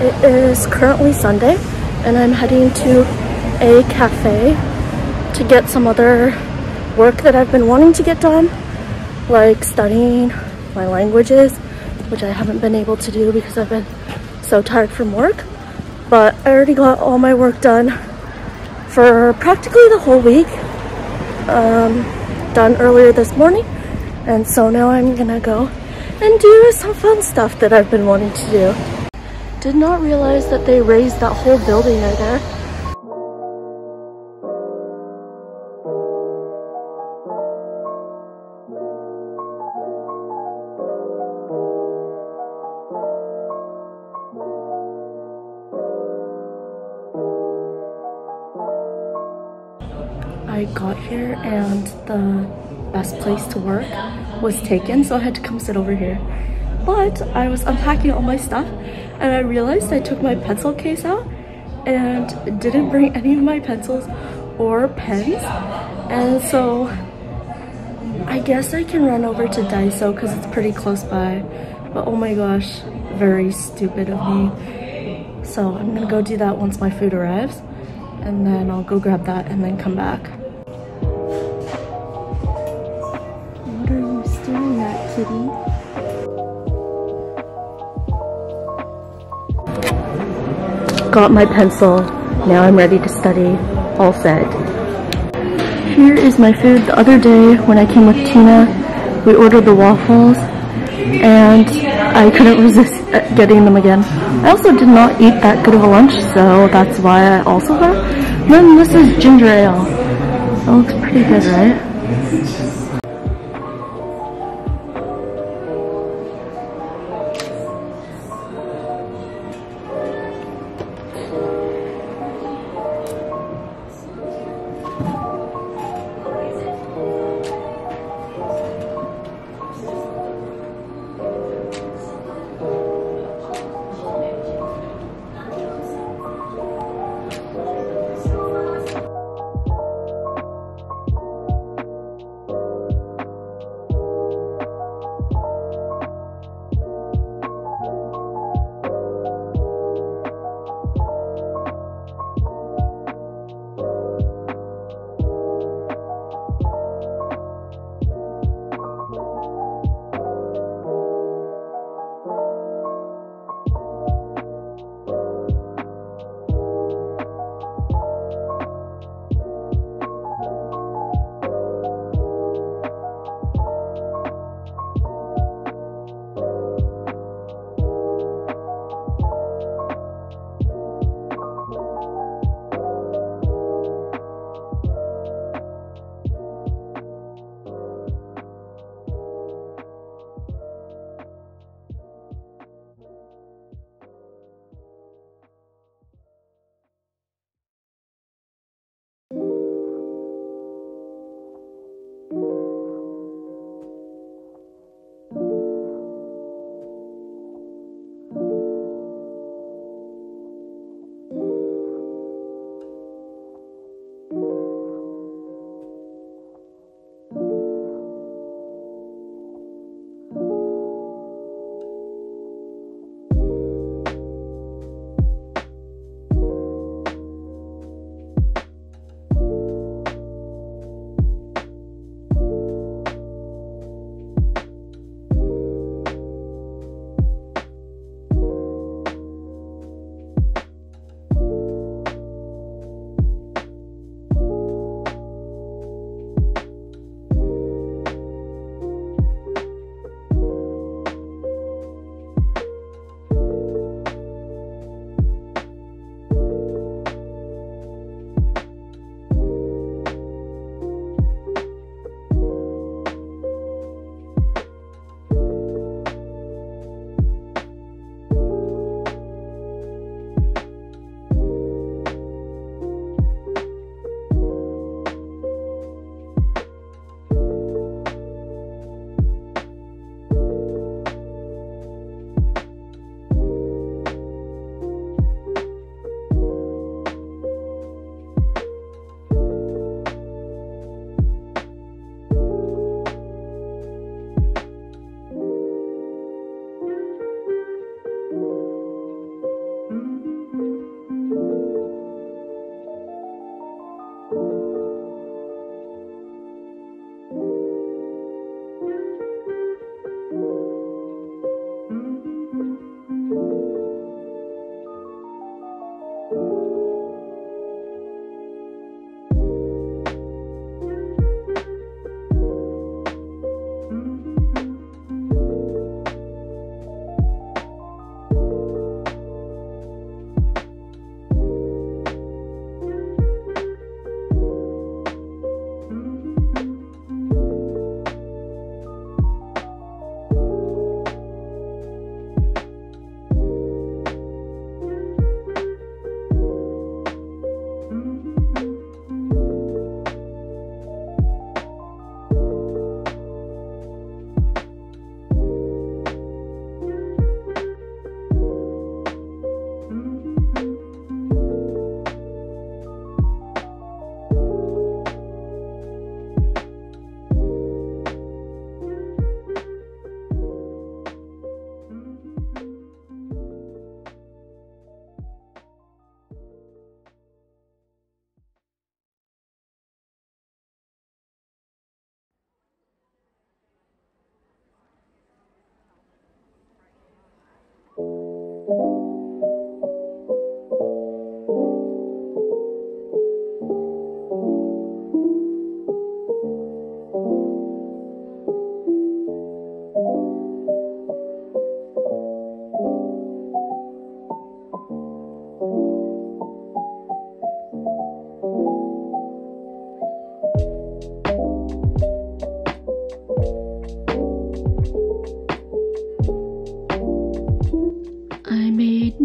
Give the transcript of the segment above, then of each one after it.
is currently Sunday and I'm heading to a cafe to get some other work that I've been wanting to get done, like studying my languages, which I haven't been able to do because I've been so tired from work. But I already got all my work done for practically the whole week, um, done earlier this morning. And so now I'm gonna go and do some fun stuff that I've been wanting to do. Did not realize that they raised that whole building right there. I got here and the best place to work was taken so I had to come sit over here. But I was unpacking all my stuff and I realized I took my pencil case out and didn't bring any of my pencils or pens. And so I guess I can run over to Daiso because it's pretty close by. But oh my gosh very stupid of me. So I'm gonna go do that once my food arrives. And then I'll go grab that and then come back. Got my pencil. Now I'm ready to study. All set. Here is my food. The other day when I came with Tina, we ordered the waffles and I couldn't resist uh, getting them again. I also did not eat that good of a lunch, so that's why I also got Then this is ginger ale. That looks pretty good, right?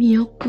Now I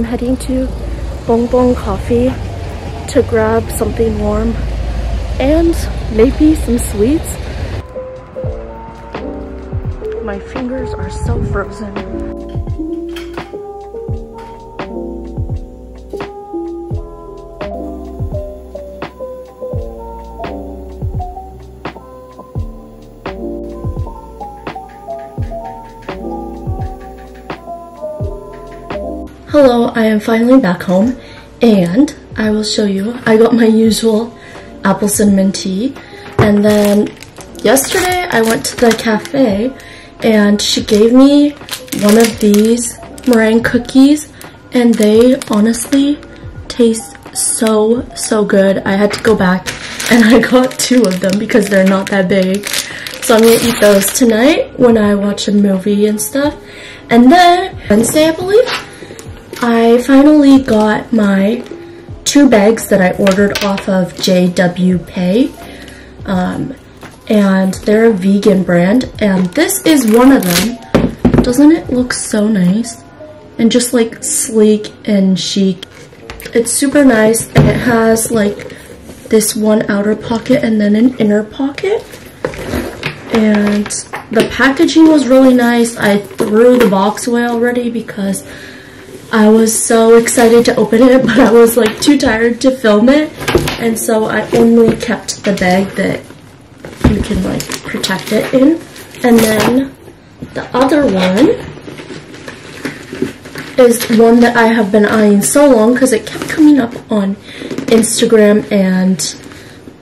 am heading to Bong Bong Coffee to grab something warm and maybe some sweets. My fingers are so frozen. Hello, I am finally back home and I will show you. I got my usual apple cinnamon tea and then yesterday I went to the cafe and she gave me one of these meringue cookies and they honestly taste so, so good. I had to go back and I got two of them because they're not that big. So I'm gonna eat those tonight when I watch a movie and stuff. And then Wednesday, I believe, I finally got my two bags that I ordered off of JW PEI. Um, and they're a vegan brand. And this is one of them. Doesn't it look so nice? And just like sleek and chic. It's super nice and it has like this one outer pocket and then an inner pocket. And the packaging was really nice. I threw the box away already because I was so excited to open it, but I was like too tired to film it. And so I only kept the bag that you can like protect it in. And then the other one is one that I have been eyeing so long because it kept coming up on Instagram and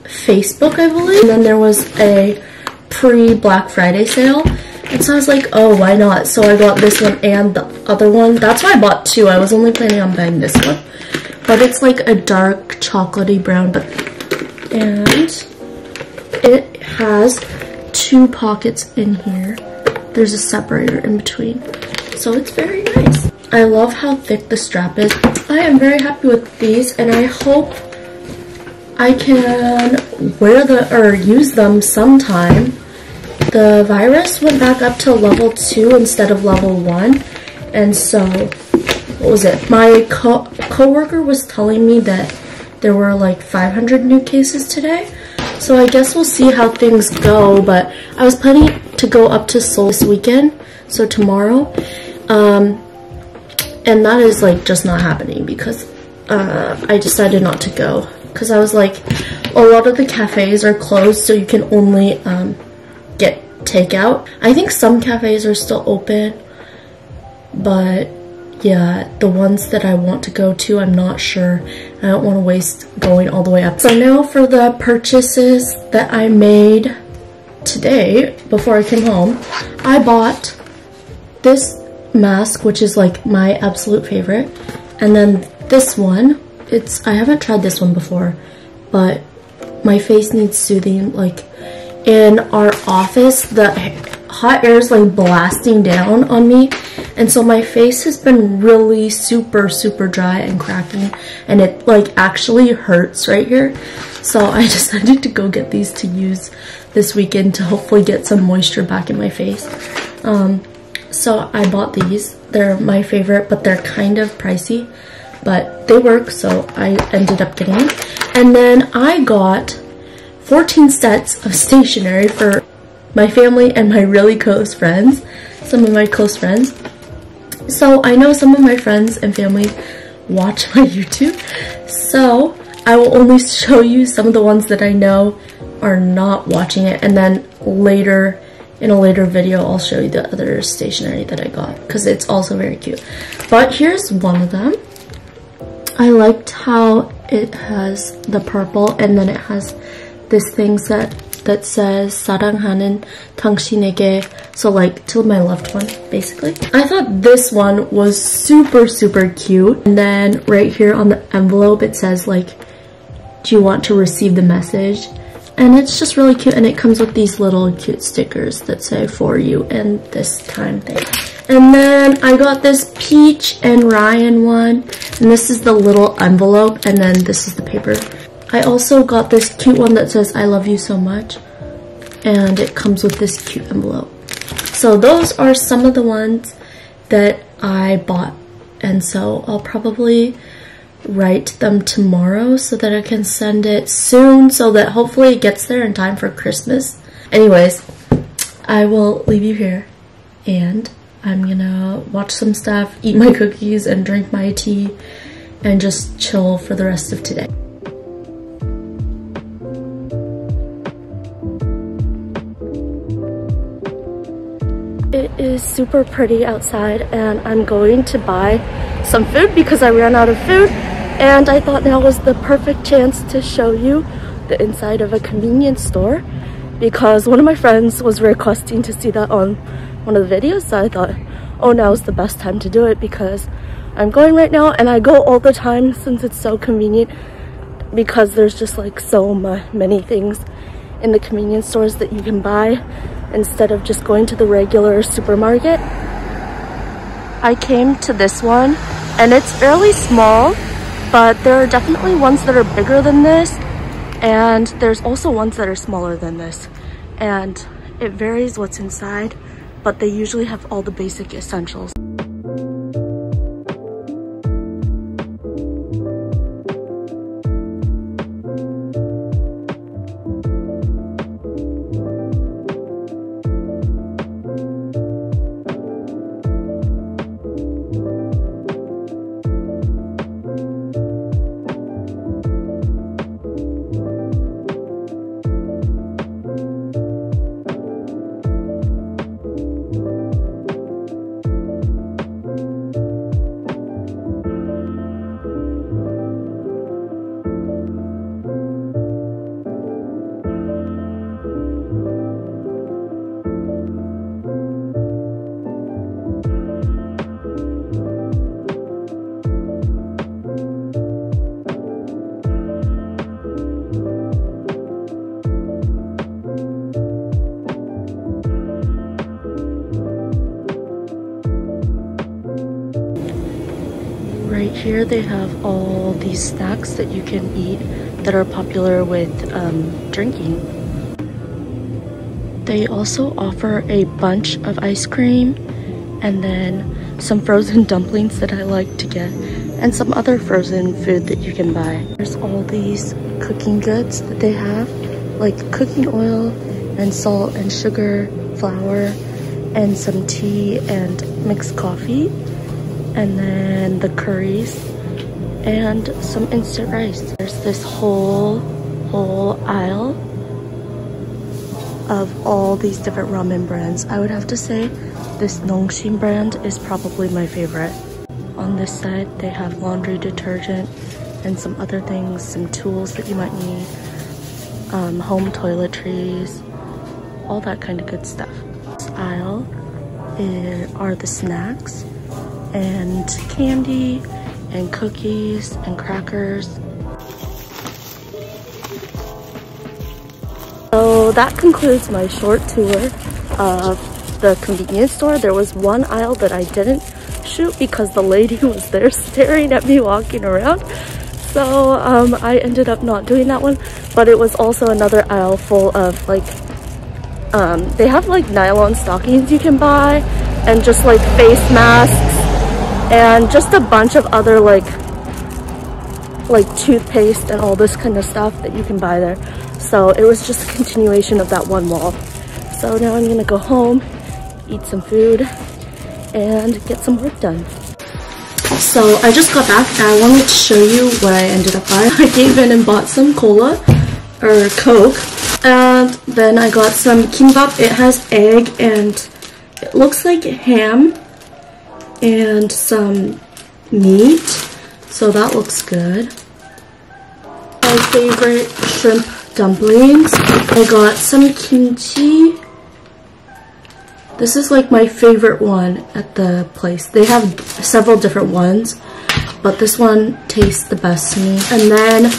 Facebook, I believe. And then there was a pre-Black Friday sale and so I was like, oh, why not? So I got this one and the other one. That's why I bought two. I was only planning on buying this one. But it's like a dark chocolatey brown. But And it has two pockets in here. There's a separator in between. So it's very nice. I love how thick the strap is. I am very happy with these and I hope I can wear the or use them sometime the virus went back up to level 2 instead of level 1. And so, what was it? My co coworker was telling me that there were like 500 new cases today. So I guess we'll see how things go, but I was planning to go up to Seoul this weekend, so tomorrow. Um, and that is like just not happening because uh, I decided not to go because I was like, a lot of the cafes are closed, so you can only um, takeout. I think some cafes are still open, but yeah, the ones that I want to go to, I'm not sure. I don't want to waste going all the way up. So now for the purchases that I made today before I came home, I bought this mask, which is like my absolute favorite. And then this one, it's, I haven't tried this one before, but my face needs soothing. Like in our office, the hot air is like blasting down on me. And so my face has been really super super dry and cracking and it like actually hurts right here. So I decided to go get these to use this weekend to hopefully get some moisture back in my face. Um, so I bought these. They're my favorite but they're kind of pricey. But they work so I ended up getting them. And then I got 14 sets of stationery for my family and my really close friends, some of my close friends. So I know some of my friends and family watch my YouTube, so I will only show you some of the ones that I know are not watching it, and then later, in a later video, I'll show you the other stationery that I got, because it's also very cute. But here's one of them. I liked how it has the purple, and then it has this thing that that says 사랑하는 당신에게 so like to my loved one basically I thought this one was super super cute and then right here on the envelope it says like do you want to receive the message and it's just really cute and it comes with these little cute stickers that say for you and this time thing and then I got this Peach and Ryan one and this is the little envelope and then this is the paper I also got this cute one that says I love you so much and it comes with this cute envelope. So those are some of the ones that I bought and so I'll probably write them tomorrow so that I can send it soon so that hopefully it gets there in time for Christmas. Anyways, I will leave you here and I'm gonna watch some stuff, eat my cookies and drink my tea and just chill for the rest of today. Is super pretty outside and I'm going to buy some food because I ran out of food and I thought now was the perfect chance to show you the inside of a convenience store because one of my friends was requesting to see that on one of the videos. So I thought oh now is the best time to do it because I'm going right now and I go all the time since it's so convenient because there's just like so many things in the convenience stores that you can buy instead of just going to the regular supermarket. I came to this one and it's fairly small, but there are definitely ones that are bigger than this and there's also ones that are smaller than this. And it varies what's inside, but they usually have all the basic essentials. They have all these snacks that you can eat that are popular with um, drinking. They also offer a bunch of ice cream and then some frozen dumplings that I like to get and some other frozen food that you can buy. There's all these cooking goods that they have like cooking oil and salt and sugar, flour, and some tea and mixed coffee and then the curries and some instant rice. There's this whole whole aisle of all these different ramen brands. I would have to say this Nongshim brand is probably my favorite. On this side, they have laundry detergent and some other things, some tools that you might need, um, home toiletries, all that kind of good stuff. This aisle is, are the snacks and candy and cookies and crackers. So that concludes my short tour of the convenience store. There was one aisle that I didn't shoot because the lady was there staring at me walking around. So um, I ended up not doing that one. But it was also another aisle full of like, um, they have like nylon stockings you can buy and just like face masks and just a bunch of other like like toothpaste and all this kind of stuff that you can buy there. So it was just a continuation of that one wall. So now I'm gonna go home, eat some food, and get some work done. So I just got back and I wanted to show you what I ended up buying. I came in and bought some cola or coke and then I got some kimbap. It has egg and it looks like ham and some meat. So that looks good. My favorite shrimp dumplings. I got some kimchi this is like my favorite one at the place. They have several different ones, but this one tastes the best to me. And then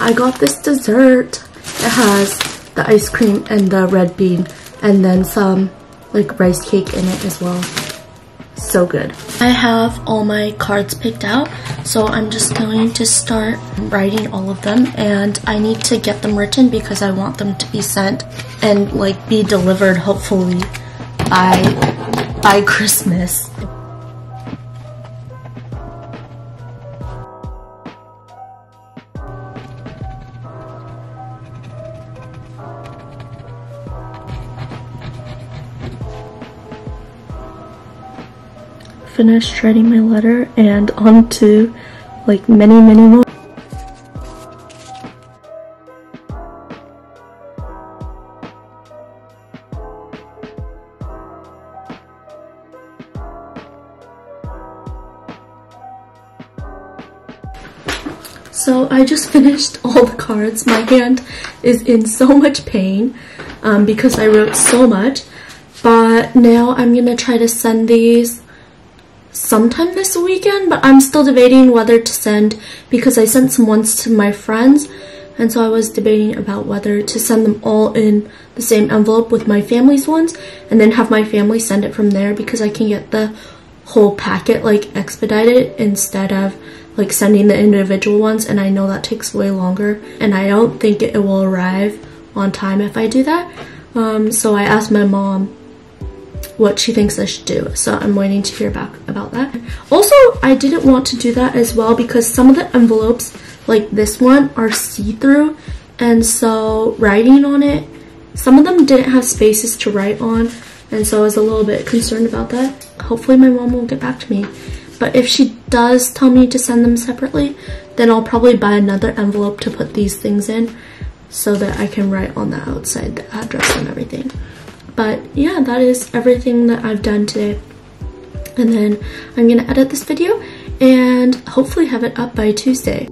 I got this dessert. It has the ice cream and the red bean and then some like rice cake in it as well. So good. I have all my cards picked out, so I'm just going to start writing all of them and I need to get them written because I want them to be sent and like be delivered hopefully by by Christmas. Finished writing my letter and on to like many many more. So I just finished all the cards. My hand is in so much pain um, because I wrote so much. But now I'm going to try to send these sometime this weekend. But I'm still debating whether to send because I sent some ones to my friends. And so I was debating about whether to send them all in the same envelope with my family's ones and then have my family send it from there because I can get the whole packet like expedited instead of like sending the individual ones and I know that takes way longer and I don't think it will arrive on time if I do that. Um, so I asked my mom what she thinks I should do. So I'm waiting to hear back about that. Also, I didn't want to do that as well because some of the envelopes, like this one, are see-through. And so writing on it, some of them didn't have spaces to write on. And so I was a little bit concerned about that. Hopefully my mom will get back to me. But if she does tell me to send them separately, then I'll probably buy another envelope to put these things in so that I can write on the outside the address and everything. But yeah, that is everything that I've done today. And then I'm gonna edit this video and hopefully have it up by Tuesday.